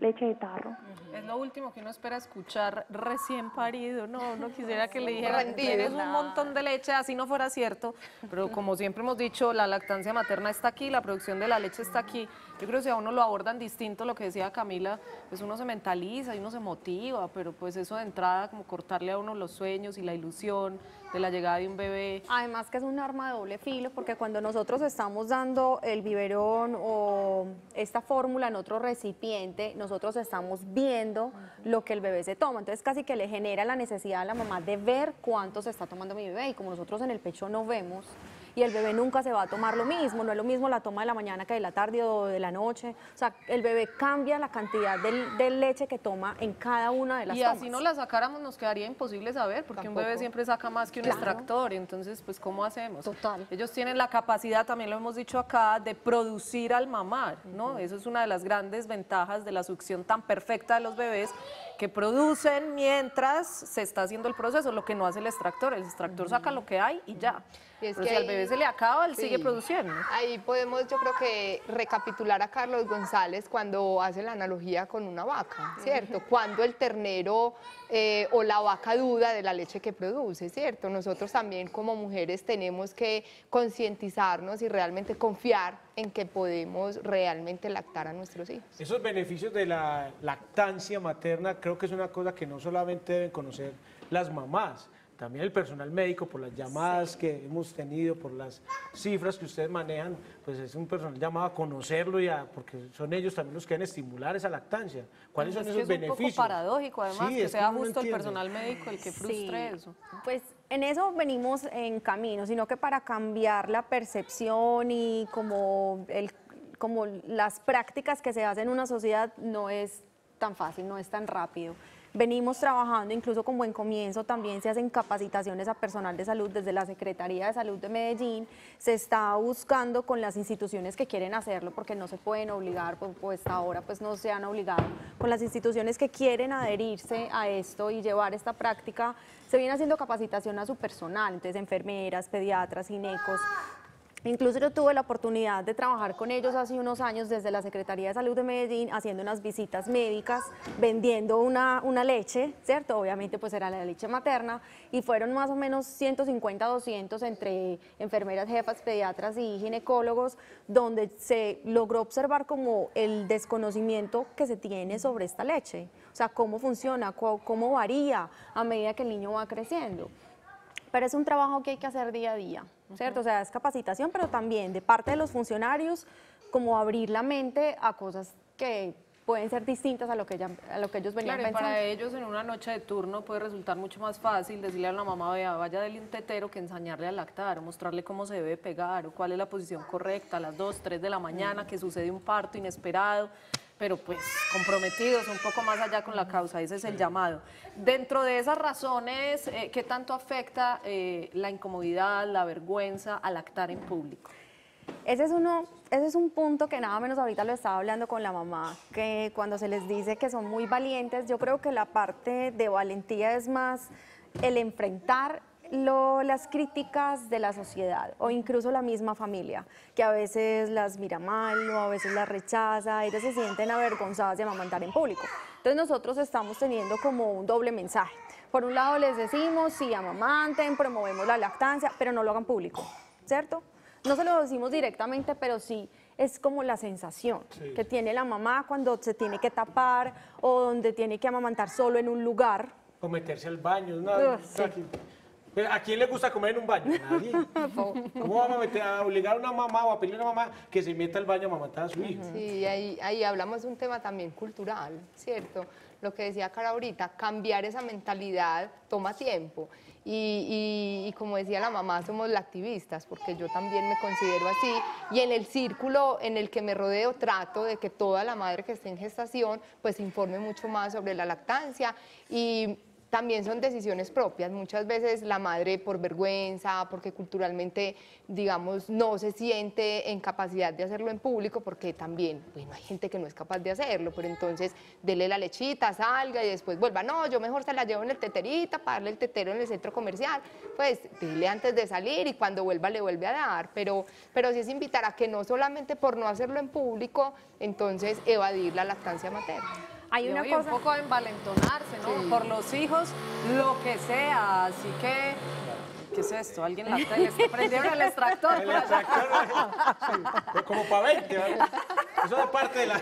leche de tarro. Es lo último que uno espera escuchar recién parido. No, no quisiera que le dijeran, Rendido. tienes un montón de leche, así no fuera cierto. Pero como siempre hemos dicho, la lactancia materna está aquí, la producción de la leche está aquí. Yo creo que si a uno lo abordan distinto, lo que decía Camila, pues uno se mentaliza y uno se motiva, pero pues eso de entrada, como cortarle a uno los sueños y la ilusión de la llegada de un bebé. Además que es un arma de doble filo, porque cuando nosotros estamos dando el biberón o esta fórmula en otro recipiente, nosotros estamos viendo lo que el bebé se toma. Entonces casi que le genera la necesidad a la mamá de ver cuánto se está tomando mi bebé. Y como nosotros en el pecho no vemos, y el bebé nunca se va a tomar lo mismo, no es lo mismo la toma de la mañana que de la tarde o de la noche. O sea, el bebé cambia la cantidad de, de leche que toma en cada una de las Y tomas. así no la sacáramos nos quedaría imposible saber, porque un bebé siempre saca más que un Claro. extractor, y entonces pues ¿cómo hacemos? Total. Ellos tienen la capacidad, también lo hemos dicho acá, de producir al mamar, ¿no? Eso es una de las grandes ventajas de la succión tan perfecta de los bebés, que producen mientras se está haciendo el proceso, lo que no hace el extractor. El extractor saca lo que hay y ya. Y es Pero que si al ahí- bebé se le acaba, él Sí. sigue produciendo. Ahí podemos, yo creo que recapitular a Carlos González cuando hace la analogía con una vaca, ¿cierto? Cuando el ternero eh, o la vaca duda de la leche que produce, ¿cierto? Nosotros también como mujeres tenemos que concientizarnos y realmente confiar en que podemos realmente lactar a nuestros hijos. Esos beneficios de la lactancia materna creo que es una cosa que no solamente deben conocer las mamás, también el personal médico por las llamadas que hemos tenido, por las cifras que ustedes manejan, pues es un personal llamado a conocerlo y a, porque son ellos también los que deben estimular esa lactancia. ¿Cuáles Pues son es que esos es un beneficios? poco paradójico además Sí, que es sea justo el personal médico el que frustre Sí, eso. Pues en eso venimos en camino, sino que para cambiar la percepción y como, el, como las prácticas que se hacen en una sociedad no es tan fácil, no es tan rápido. Venimos trabajando, incluso con buen comienzo, también se hacen capacitaciones a personal de salud desde la Secretaría de Salud de Medellín. Se está buscando con las instituciones que quieren hacerlo, porque no se pueden obligar, pues, pues ahora pues no se han obligado. Con las instituciones que quieren adherirse a esto y llevar esta práctica, se viene haciendo capacitación a su personal, entonces enfermeras, pediatras, ginecos, Incluso yo tuve la oportunidad de trabajar con ellos hace unos años desde la Secretaría de Salud de Medellín, haciendo unas visitas médicas, vendiendo una, una leche, ¿cierto? Obviamente pues era la leche materna, y fueron más o menos 150, 200 entre enfermeras, jefas, pediatras y ginecólogos, donde se logró observar como el desconocimiento que se tiene sobre esta leche, o sea, cómo funciona, cómo varía a medida que el niño va creciendo. Pero es un trabajo que hay que hacer día a día, ¿cierto? O sea, es capacitación, pero también de parte de los funcionarios, como abrir la mente a cosas que pueden ser distintas a lo que, a lo que ellos venían Claro, y pensando. para ellos en una noche de turno puede resultar mucho más fácil decirle a la mamá, vea, vaya del un tetero que enseñarle a lactar, mostrarle cómo se debe pegar, o cuál es la posición correcta a las 2, 3 de la mañana, que sucede un parto inesperado, pero pues comprometidos un poco más allá con la causa, ese es el llamado. Dentro de esas razones, eh, ¿qué tanto afecta eh, la incomodidad, la vergüenza a lactar en público? Ese es, uno, ese es un punto que nada menos ahorita lo estaba hablando con la mamá, que cuando se les dice que son muy valientes, yo creo que la parte de valentía es más el enfrentar lo- las críticas de la sociedad o incluso la misma familia, que a veces las mira mal o a veces las rechaza, ellas se sienten avergonzadas de amamantar en público. Entonces nosotros estamos teniendo como un doble mensaje. Por un lado les decimos, sí, amamanten, promovemos la lactancia, pero no lo hagan público, ¿cierto? No se lo decimos directamente, pero sí es como la sensación Sí. que tiene la mamá cuando se tiene que tapar o donde tiene que amamantar solo en un lugar. O meterse al baño. una- Ugh, sí. ¿A quién- Pero, ¿A quién le gusta comer en un baño? Nadie. ¿Cómo vamos a, meter, a obligar a una mamá o a pedirle a una mamá que se meta al baño a amamantar a su hijo? Sí, ahí, ahí hablamos de un tema también cultural, ¿cierto? Lo que decía Cara ahorita, cambiar esa mentalidad toma tiempo. Y, y- y como decía la mamá, somos lactivistas, porque yo también me considero así. Y en el círculo en el que me rodeo trato de que toda la madre que esté en gestación, pues informe mucho más sobre la lactancia. Y también son decisiones propias. Muchas veces la madre por vergüenza, porque culturalmente, digamos, no se siente en capacidad de hacerlo en público, porque también, bueno, hay gente que no es capaz de hacerlo, pero entonces dele la lechita, salga y después vuelva. No, yo mejor se la llevo en el teterita para darle el tetero en el centro comercial. Pues dile antes de salir y cuando vuelva le vuelve a dar. Pero, pero sí es invitar a que no solamente por no hacerlo en público, entonces evadir la lactancia materna. Hay una cosa... un poco envalentonarse, ¿no? Por los hijos, lo que sea. Así que, ¿qué es esto? ¿Alguien la les prendieron el extractor? El extractor, sí, como para 20, ¿vale? Eso de parte de la...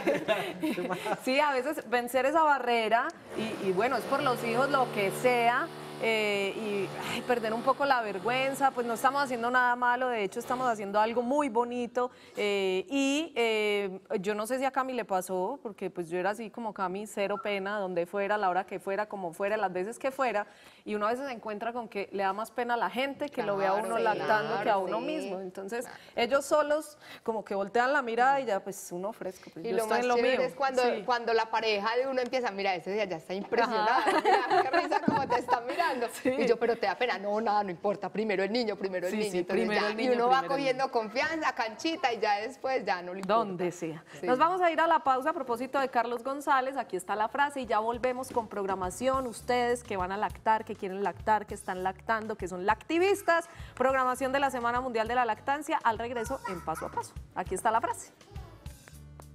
Sí, a veces vencer esa barrera y, y bueno, es por los hijos lo que sea. Eh, y ay, perder un poco la vergüenza, pues no estamos haciendo nada malo, de hecho estamos haciendo algo muy bonito eh, y eh, yo no sé si a Cami le pasó, porque pues yo era así como Cami, cero pena, donde fuera, la hora que fuera, como fuera, las veces que fuera, y uno a veces se encuentra con que le da más pena a la gente que lo vea a uno sí, lactando que a uno sí. mismo, entonces ellos solos como que voltean la mirada y ya pues uno ofrezco, pues Y yo lo estoy más en lo mío. es cuando, Sí. cuando la pareja de uno empieza, mira, ese día ya está impresionada, mira, qué risa como te está mirando. Y yo, pero te da pena, no, nada, no importa, primero el niño, primero el Sí, niño. sí, Entonces primero ya, el y uno va cogiendo confianza, canchita, y ya después ya no le importa. Donde sea. Nos vamos a ir a la pausa a propósito de Carlos González. Aquí está la frase y ya volvemos con programación. Ustedes que van a lactar, que quieren lactar, que están lactando, que son lactivistas. Programación de la Semana Mundial de la Lactancia al regreso en paso a paso. Aquí está la frase.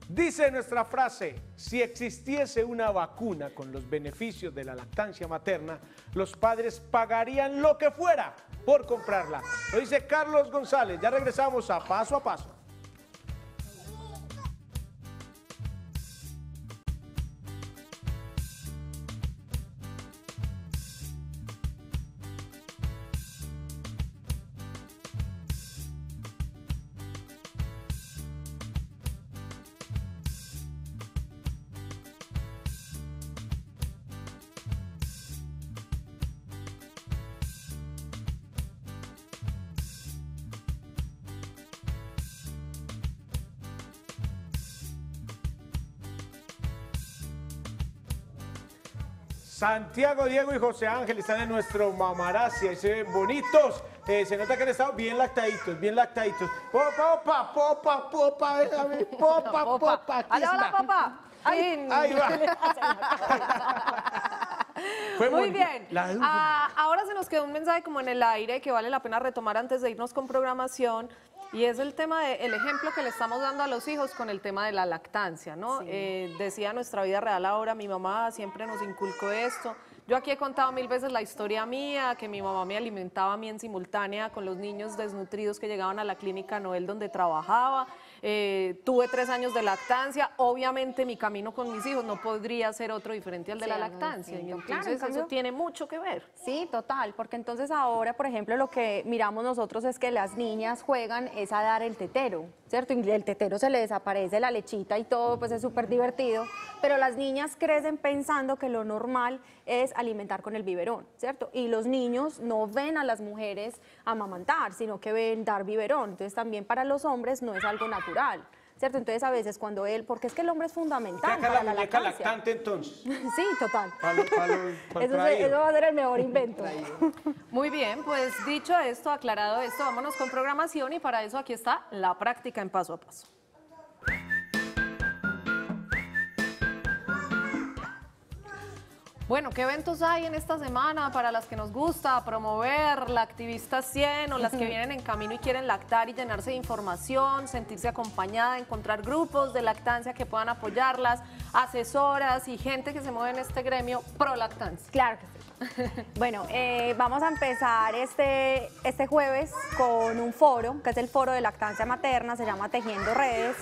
Dice nuestra frase, si existiese una vacuna con los beneficios de la lactancia materna, los padres pagarían lo que fuera por comprarla. Lo dice Carlos González. Ya regresamos a paso a paso. Santiago, Diego y José Ángel están en nuestro mamarazzi, ahí se ven bonitos. Eh, se nota que han estado bien lactaditos, bien lactaditos. Popa, opa, popa, popa, déjame, popa, popa, aquí Allá va la está. papá. Ahí, ahí va. Fue Muy bonito. bien. Ah, ahora se nos quedó un mensaje como en el aire que vale la pena retomar antes de irnos con programación. Y es el tema del ejemplo que le estamos dando a los hijos con el tema de la lactancia, ¿no? Eh, decía nuestra vida real ahora, mi mamá siempre nos inculcó esto. Yo aquí he contado mil veces la historia mía, que mi mamá me alimentaba a mí en simultánea con los niños desnutridos que llegaban a la clínica Noel donde trabajaba. Eh, tuve tres años de lactancia. Obviamente mi camino con mis hijos no podría ser otro diferente al de Sí, la lactancia. Y. Claro, en entonces cambio- eso tiene mucho que ver. Sí, total, porque entonces ahora, por ejemplo, lo que miramos nosotros es que las niñas juegan es a dar el tetero, ¿cierto? Y el tetero se le desaparece la lechita y todo, pues es súper divertido, pero las niñas crecen pensando que lo normal es alimentar con el biberón, ¿cierto? Y los niños no ven a las mujeres amamantar, sino que ven dar biberón, entonces también para los hombres no es algo natural. ¿Cierto? Entonces a veces cuando él, porque es que el hombre es fundamental para la la muñeca lactancia. lactante entonces. Sí, total. Se- eso va a ser el mejor invento. Muy bien, pues dicho esto, aclarado esto, vámonos con programación y para eso aquí está la práctica en paso a paso. Bueno, ¿qué eventos hay en esta semana para las que nos gusta promover la activista 100 o las que vienen en camino y quieren lactar y llenarse de información, sentirse acompañada, encontrar grupos de lactancia que puedan apoyarlas, asesoras y gente que se mueve en este gremio pro lactancia? Claro que sí. Bueno, eh, vamos a empezar este, este jueves con un foro, que es el foro de lactancia materna, se llama Tejiendo Redes.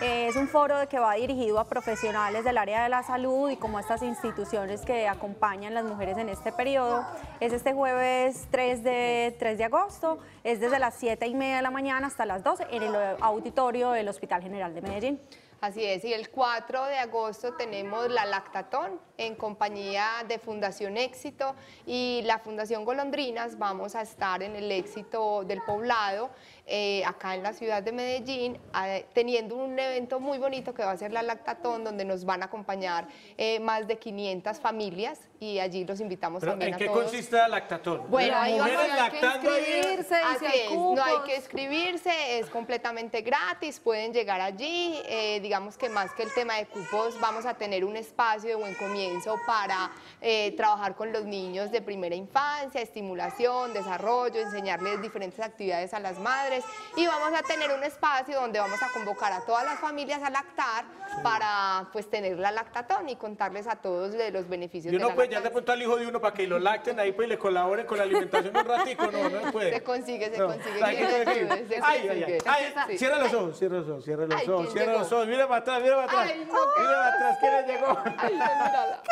Eh, es un foro que va dirigido a profesionales del área de la salud y como estas instituciones que acompañan las mujeres en este periodo. Es este jueves 3 de, 3 de agosto, es desde las 7 y media de la mañana hasta las 12 en el auditorio del Hospital General de Medellín. Así es, y el 4 de agosto tenemos la Lactatón en compañía de Fundación Éxito y la Fundación Golondrinas. Vamos a estar en el éxito del poblado eh, acá en la ciudad de Medellín, eh, teniendo un evento muy bonito que va a ser la Lactatón, donde nos van a acompañar eh, más de 500 familias y allí los invitamos Pero, también ¿En a qué todos. consiste la lactatón? Bueno, ahí mujeres vamos a lactando ahí. inscribirse y Así si hay es, no hay que inscribirse, es completamente gratis, pueden llegar allí. eh, digamos que más que el tema de cupos, vamos a tener un espacio de buen comienzo para eh, trabajar con los niños de primera infancia, estimulación, desarrollo, enseñarles diferentes actividades a las madres y vamos a tener un espacio donde vamos a convocar a todas las familias a lactar para pues tener la lactatón y contarles a todos de los beneficios Y de uno la puede ya de pronto al hijo de uno para que lo lacten ahí pues y le colaboren con la alimentación un ratico, no, no puede. Se consigue, se No, consigue. Ay, ay, consigue. ay, Sí. Cierra los ojos, cierra los ojos, cierra los ojos, ¿quién cierra llegó? los ojos. Mira para atrás, mira para atrás. Ay, no, qué- Mira para atrás, ¿quién llegó? Ay, mírala.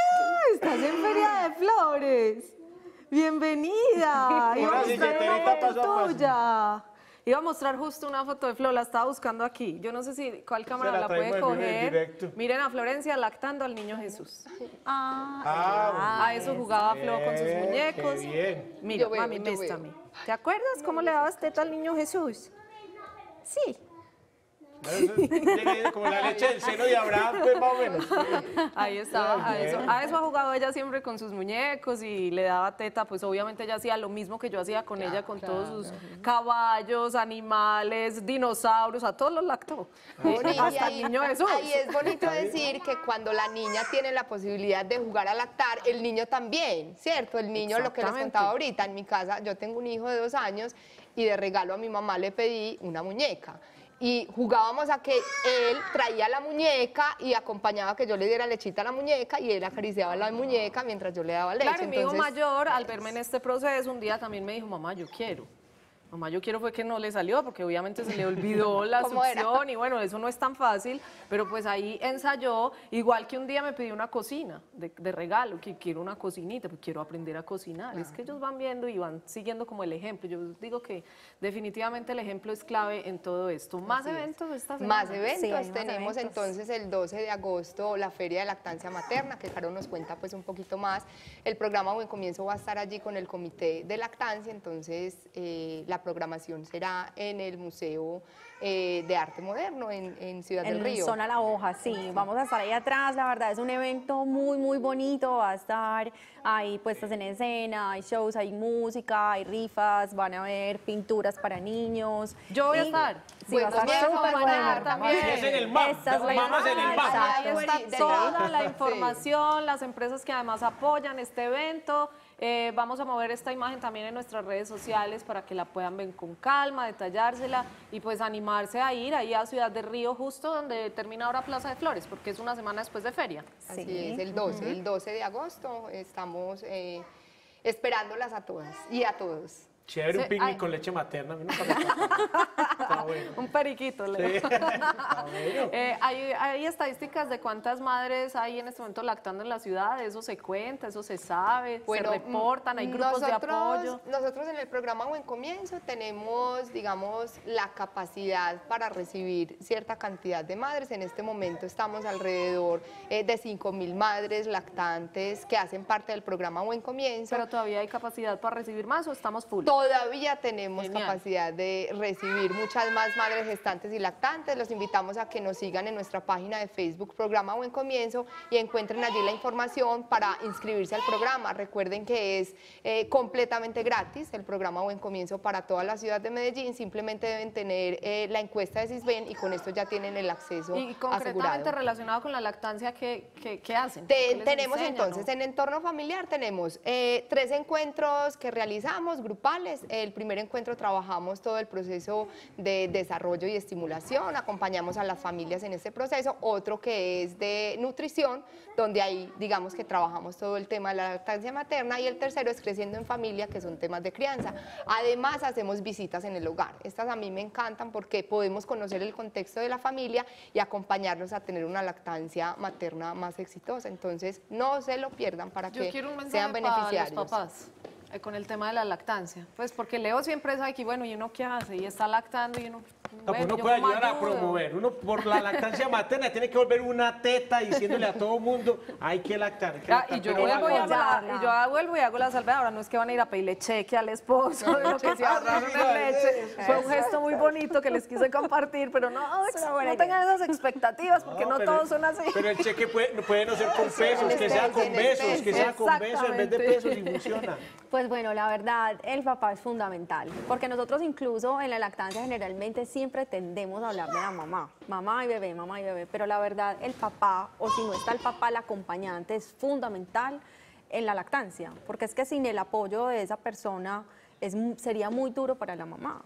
Estás en Feria de Flores. Bienvenida. Una paso a foto paso. tuya. Iba a mostrar justo una foto de Flo, la estaba buscando aquí. Yo no sé si cuál cámara la la, puede coger. Miren a Florencia lactando al niño Jesús. Ah, a eso jugaba Flo con sus muñecos. bien. Mira, Yo veo, mami, yo veo. ¿Te acuerdas cómo le dabas teta al niño Jesús? Sí. Tiene Como la leche del seno de Abraham, pues más o menos. Ahí estaba, a eso, a eso ha jugado ella siempre con sus muñecos y le daba teta, pues obviamente ella hacía lo mismo que yo hacía con ella, con todos sus caballos, animales, dinosaurios, a todos los lactó. Bueno, y Hasta el ahí, niño Jesús. ahí es bonito decir que cuando la niña tiene la posibilidad de jugar a lactar, el niño también, ¿cierto? El niño, lo que les contaba ahorita, en mi casa, yo tengo un hijo de dos años y de regalo a mi mamá le pedí una muñeca. Y jugábamos a que él traía la muñeca y acompañaba que yo le diera lechita a la muñeca y él acariciaba la muñeca mientras yo le daba leche. Claro, y mi hijo Entonces, mayor, al verme en este proceso, un día también me dijo, mamá, yo quiero. Mamá, yo quiero fue que no le salió, porque obviamente se le olvidó la succión y bueno, eso no es tan fácil, pero pues ahí ensayó, igual que un día me pidió una cocina de, de regalo, que quiero una cocinita, pues quiero aprender a cocinar. Es que ellos van viendo y van siguiendo como el ejemplo. Yo digo que definitivamente el ejemplo es clave en todo esto. Más eventos esta semana. Más eventos, Sí, hay más tenemos eventos. entonces el 12 de agosto la Feria de Lactancia Materna, que Caro nos cuenta pues un poquito más. El programa Buen Comienzo va a estar allí con el Comité de Lactancia, entonces eh, la programación será en el Museo eh, de Arte Moderno en, en Ciudad del En Río. Zona La Hoja, sí. Vamos a estar ahí atrás. La verdad es un evento muy, muy bonito. Va a estar ahí puestas en escena, hay shows, hay música, hay rifas, van a haber pinturas para niños. Yo voy a Y- estar. Sí, va a estar súper a bueno. estar también. Es en el es la mamás en el exacto. Ahí está Del toda la Sí. información, las empresas que además apoyan este evento. Eh, vamos a mover esta imagen también en nuestras redes sociales para que la puedan ver con calma, detallársela y pues animarse a ir ahí a Ciudad de Río, justo donde termina ahora Plaza de Flores, porque es una semana después de feria. Así Sí. es, el 12, el 12 de agosto estamos eh, esperándolas a todas y a todos. Chévere, un picnic ay. con leche materna. a mí nunca me pasa. Está bueno. Un periquito, Leo. Sí. Está bueno. Eh, hay, hay estadísticas de cuántas madres hay en este momento lactando en la ciudad, eso se cuenta, eso se sabe, Bueno, se reportan, hay grupos de nosotros- apoyo. Nosotros en el programa Buen Comienzo tenemos, digamos, la capacidad para recibir cierta cantidad de madres. En este momento estamos alrededor eh, de 5 mil madres lactantes que hacen parte del programa Buen Comienzo. Pero todavía hay capacidad para recibir más o estamos full. Todavía tenemos Genial. capacidad de recibir muchas más madres gestantes y lactantes. Los invitamos a que nos sigan en nuestra página de Facebook, Programa Buen Comienzo, y encuentren allí la información para inscribirse al programa. Recuerden que es eh, completamente gratis el programa Buen Comienzo para toda la ciudad de Medellín. Simplemente deben tener eh, la encuesta de Cisben y con esto ya tienen el acceso Y concretamente asegurado. relacionado con la lactancia, ¿qué, qué, qué hacen? Te- ¿Qué les tenemos entonces en entorno familiar tenemos eh, tres encuentros que realizamos El primer encuentro trabajamos todo el proceso de desarrollo y estimulación, acompañamos a las familias en este proceso. Otro que es de nutrición, donde ahí digamos que trabajamos todo el tema de la lactancia materna y el tercero es creciendo en familia, que son temas de crianza. Además hacemos visitas en el hogar. Estas a mí me encantan porque podemos conocer el contexto de la familia y acompañarnos a tener una lactancia materna más exitosa. Entonces, no se lo pierdan para Yo que sean para los beneficiarios. papás con el tema de la lactancia. Pues porque Leo siempre sabe que, bueno, ¿y uno qué hace? Y está lactando y uno, No, pues uno puede ayudar a promover. Uno por la lactancia materna tiene que volver una teta diciéndole a todo mundo, hay que lactar. hay que Ah, lactar", y yo pero vuelvo y, hago- hago la, y yo vuelvo y hago la salvedad. Ahora no es que van a ir a pedirle cheque al esposo de lo que se ahorraron en leche. Fue un gesto muy bonito que les quise compartir, pero no, ex- no tengan esas expectativas porque no, pero- todos son así. Pero el cheque puede, no puede no ser con pesos, que sea con besos, que sea con besos en vez de pesos y funciona. Pues bueno, la verdad, el papá es fundamental, porque nosotros incluso en la lactancia generalmente siempre tendemos a hablar de la mamá, mamá y bebé, mamá y bebé, pero la verdad el papá, o si no está el papá, el acompañante es fundamental en la lactancia, porque es que sin el apoyo de esa persona es, sería muy duro para la mamá.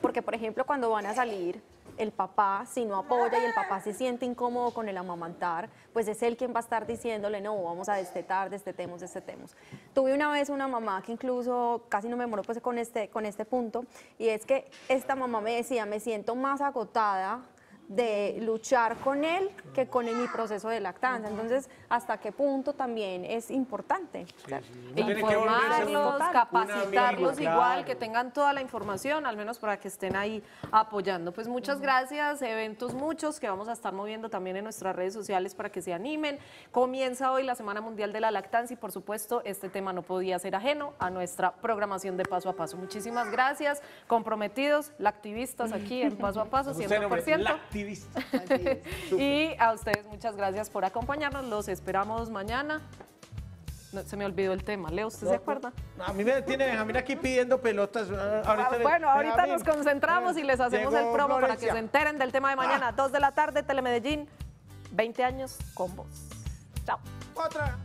Porque, por ejemplo, cuando van a salir, el papá, si no apoya y el papá se siente incómodo con el amamantar, pues es él quien va a estar diciéndole, no, vamos a destetar, destetemos, destetemos. Tuve una vez una mamá que incluso casi no me demoró pues con este, con este punto, y es que esta mamá me decía, me siento más agotada de luchar con él que con mi proceso de lactancia. Entonces, ¿hasta qué punto también es importante? Sí, Informarlos, capacitarlos igual, que tengan toda la información, al menos para que estén ahí apoyando. Pues muchas gracias, eventos muchos que vamos a estar moviendo también en nuestras redes sociales para que se animen. Comienza hoy la Semana Mundial de la Lactancia y por supuesto este tema no podía ser ajeno a nuestra programación de paso a paso. Muchísimas gracias, comprometidos, lactivistas aquí en paso a paso, 100%. y a ustedes muchas gracias por acompañarnos. Los esperamos mañana. Se me olvidó el tema. Leo, ¿usted se acuerda? A mí me tiene Benjamín aquí pidiendo pelotas. Ah, ah, bueno, ahorita nos concentramos y les hacemos el promo para que se enteren del tema de mañana. Ah. 2 de la tarde, Telemedellín. 20 años con vos. Chao. Otra.